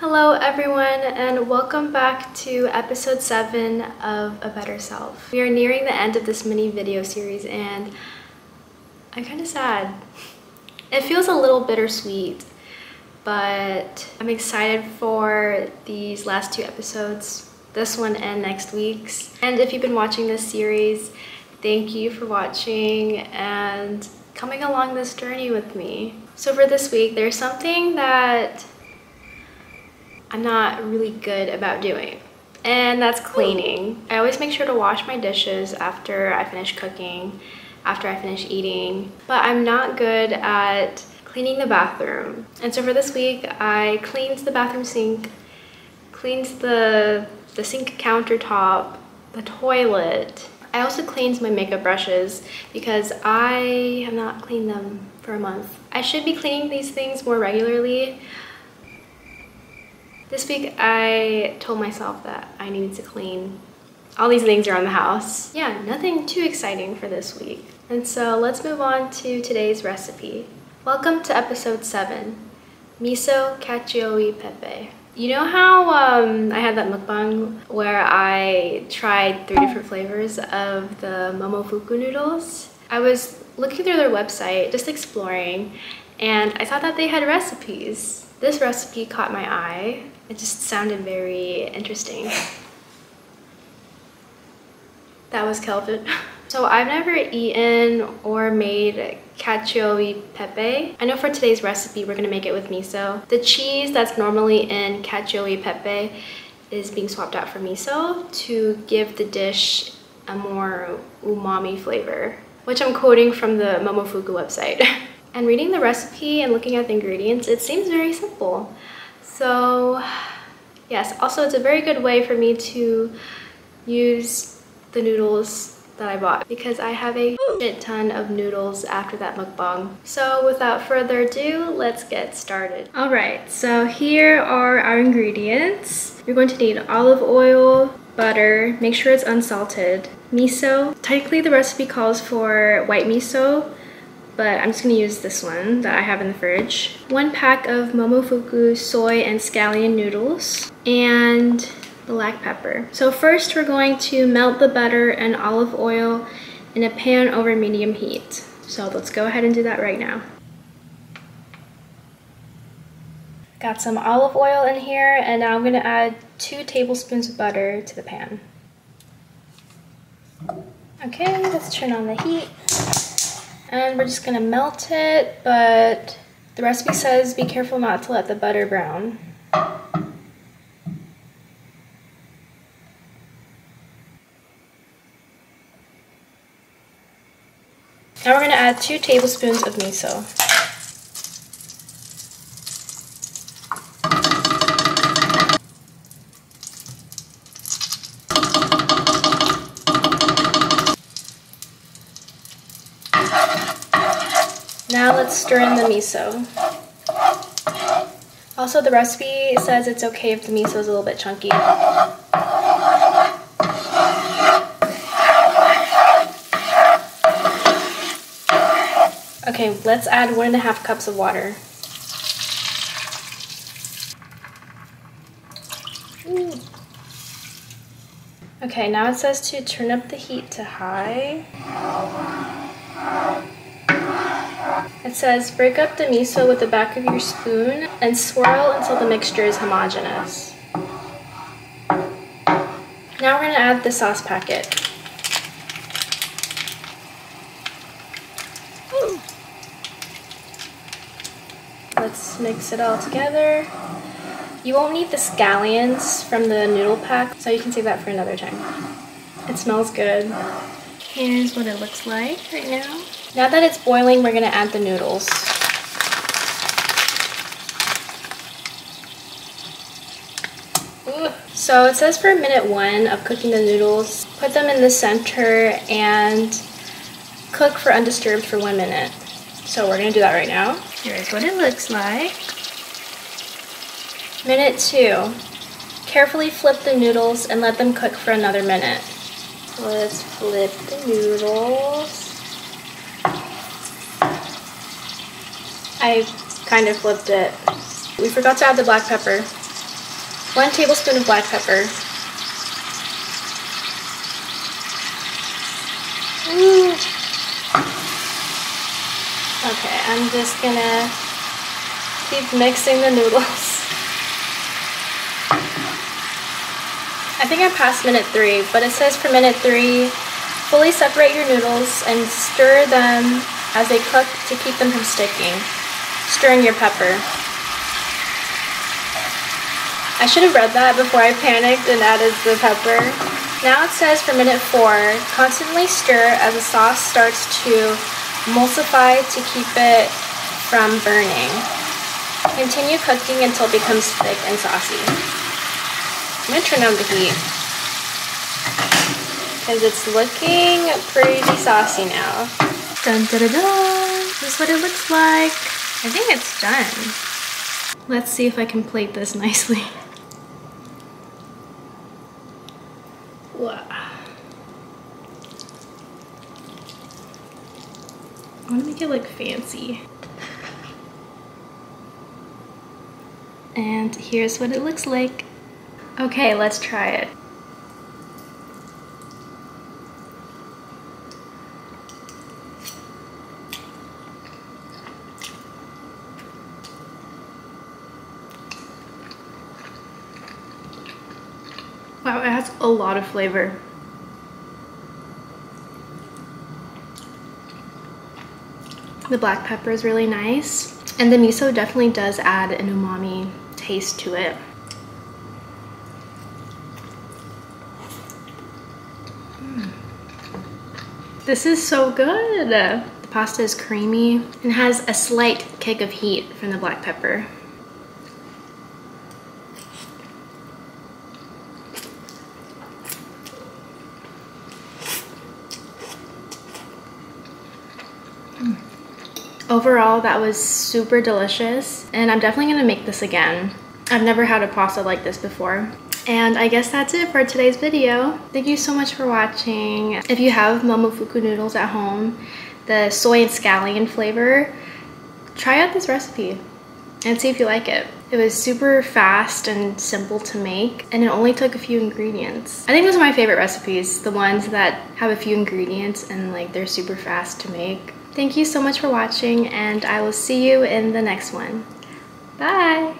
Hello everyone and welcome back to episode 7 of A Better Self. We are nearing the end of this mini video series and I'm kind of sad. It feels a little bittersweet but I'm excited for these last two episodes, this one and next week's. And if you've been watching this series, thank you for watching and coming along this journey with me. So for this week, there's something that I'm not really good about doing and that's cleaning. I always make sure to wash my dishes after I finish cooking, after I finish eating, but I'm not good at cleaning the bathroom. And so for this week, I cleaned the bathroom sink, cleaned the, the sink countertop, the toilet. I also cleaned my makeup brushes because I have not cleaned them for a month. I should be cleaning these things more regularly, this week I told myself that I needed to clean all these things around the house. Yeah, nothing too exciting for this week. And so let's move on to today's recipe. Welcome to episode 7, Miso Cacio Pepe. You know how um, I had that mukbang where I tried three different flavors of the Momofuku noodles? I was looking through their website, just exploring, and I saw that they had recipes. This recipe caught my eye. It just sounded very interesting. That was Kelvin. So I've never eaten or made cacio e pepe. I know for today's recipe we're gonna make it with miso. The cheese that's normally in cacio e pepe is being swapped out for miso to give the dish a more umami flavor, which I'm quoting from the Momofuku website. And reading the recipe and looking at the ingredients, it seems very simple. So yes, also it's a very good way for me to use the noodles that I bought because I have a shit ton of noodles after that mukbang. So without further ado, let's get started. All right, so here are our ingredients. You're going to need olive oil, butter, make sure it's unsalted, miso. Technically the recipe calls for white miso, but I'm just gonna use this one that I have in the fridge. One pack of Momofuku soy and scallion noodles and black pepper. So first we're going to melt the butter and olive oil in a pan over medium heat. So let's go ahead and do that right now. Got some olive oil in here and now I'm gonna add two tablespoons of butter to the pan. Okay, let's turn on the heat. And we're just gonna melt it, but the recipe says be careful not to let the butter brown. Now we're gonna add two tablespoons of miso. Now let's stir in the miso. Also, the recipe says it's okay if the miso is a little bit chunky. Okay, let's add one and a half cups of water. Okay, now it says to turn up the heat to high. It says break up the miso with the back of your spoon and swirl until the mixture is homogeneous. Now we're going to add the sauce packet. Let's mix it all together. You won't need the scallions from the noodle pack, so you can save that for another time. It smells good. Here's what it looks like right now. Now that it's boiling, we're gonna add the noodles. So it says for minute one of cooking the noodles, put them in the center and cook for undisturbed for one minute. So we're gonna do that right now. Here's what it looks like. Minute two, carefully flip the noodles and let them cook for another minute. Let's flip the noodles. I kind of flipped it. We forgot to add the black pepper. One tablespoon of black pepper. Ooh. Okay, I'm just gonna keep mixing the noodles. I think I'm past minute three, but it says for minute three, fully separate your noodles and stir them as they cook to keep them from sticking. Stir in your pepper. I should have read that before I panicked and added the pepper. Now it says for minute four, constantly stir as the sauce starts to emulsify to keep it from burning. Continue cooking until it becomes thick and saucy. I'm gonna turn down the heat because it's looking pretty saucy now. Dun da da da! This is what it looks like. I think it's done. Let's see if I can plate this nicely. Wow. I want to make it look fancy. And here's what it looks like. Okay, let's try it. Wow, it has a lot of flavor. The black pepper is really nice. And the miso definitely does add an umami taste to it. This is so good. The pasta is creamy and has a slight kick of heat from the black pepper. Mm. Overall, that was super delicious and I'm definitely gonna make this again. I've never had a pasta like this before. And I guess that's it for today's video. Thank you so much for watching. If you have momofuku noodles at home, the soy and scallion flavor, try out this recipe and see if you like it. It was super fast and simple to make and it only took a few ingredients. I think those are my favorite recipes, the ones that have a few ingredients and like they're super fast to make. Thank you so much for watching and I will see you in the next one. Bye!